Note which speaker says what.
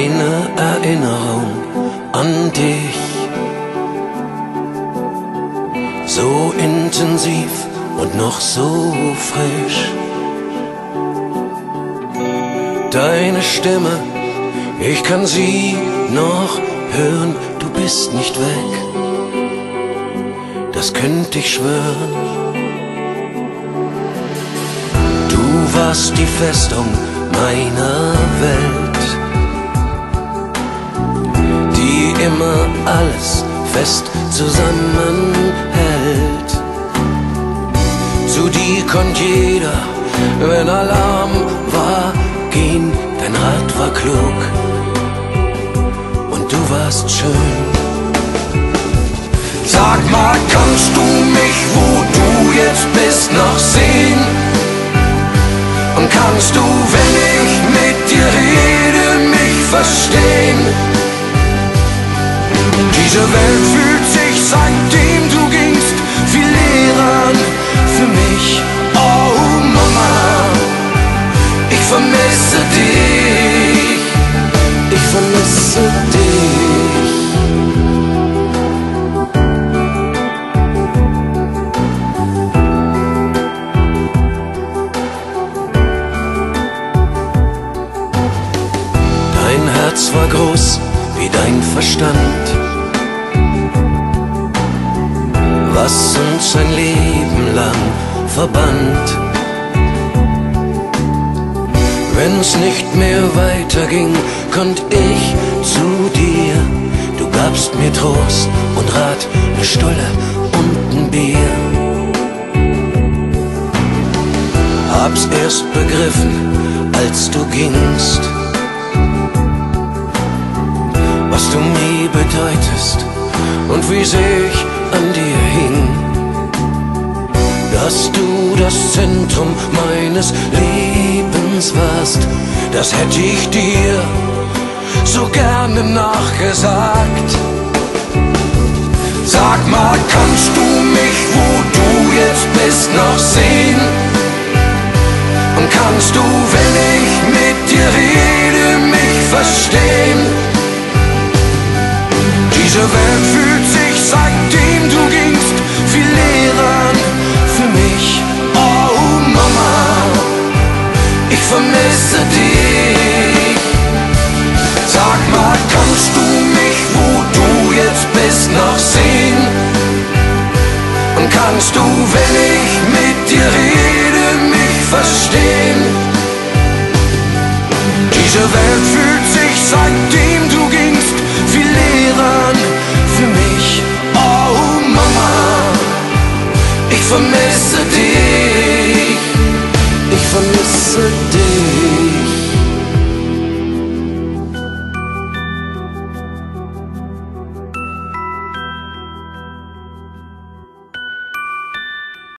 Speaker 1: Erinnerung an dich. So intensiv und noch so frisch. Deine Stimme, ich kann sie noch hören, du bist nicht weg. Das könnte ich schwören. Du warst die Festung meiner Welt, die immer alles fest zusammenhält. Zu dir konnte jeder, wenn Alarm war, gehen, dein Rat war klug und du warst schön. Sag mal, kannst du mich, wo du jetzt bist, noch sehen? Und kannst du, wenn ich mit dir rede, mich verstehen? Diese Welt fühlt sich, seitdem du gingst, viel leerer für mich. Oh Mama, ich vermisse dich, ich vermisse dich. Dein Herz war groß wie dein Verstand, was uns ein Leben lang verband. Wenn's nicht mehr weiterging, konnt ich zu dir. Du gabst mir Trost und Rat, ne Stulle und ein Bier. Hab's erst begriffen, als du gingst was du mir bedeutest und wie sehr ich an dir hing. Dass du das Zentrum meines Lebens warst, das hätte ich dir so gerne nachgesagt. Sag mal, kannst du mich, wo du jetzt bist, noch sehen? Und kannst du, wenn ich mit dir rede, mich verstehen? Diese Welt fühlt noch sehen? Und kannst du, wenn ich mit dir rede, mich verstehen? Diese Welt fühlt sich, seitdem du gingst, viel leerer für mich. Oh Mama, ich vermisse dich, ich vermisse dich.